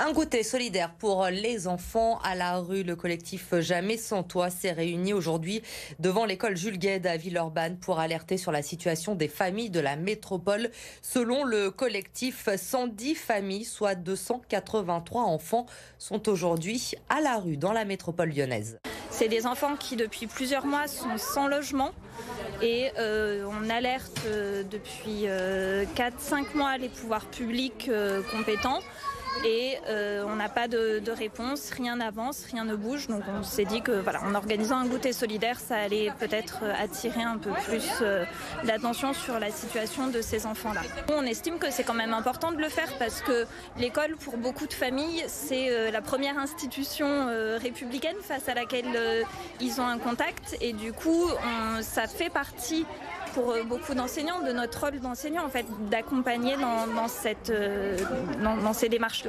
Un goûter solidaire pour les enfants à la rue. Le collectif Jamais sans toi s'est réuni aujourd'hui devant l'école Jules Gued à Villeurbanne pour alerter sur la situation des familles de la métropole. Selon le collectif, 110 familles, soit 283 enfants, sont aujourd'hui à la rue dans la métropole lyonnaise. C'est des enfants qui depuis plusieurs mois sont sans logement et euh, on alerte euh, depuis 4-5 euh, mois les pouvoirs publics compétents et euh, on n'a pas de, réponse, rien n'avance, rien ne bouge. Donc on s'est dit que voilà, en organisant un goûter solidaire, ça allait peut-être euh, attirer un peu plus euh, l'attention sur la situation de ces enfants-là. On estime que c'est quand même important de le faire parce que l'école, pour beaucoup de familles, c'est la première institution républicaine face à laquelle ils ont un contact et du coup, ça fait partie pour beaucoup d'enseignants de notre rôle d'enseignant en fait d'accompagner dans, dans ces démarches-là.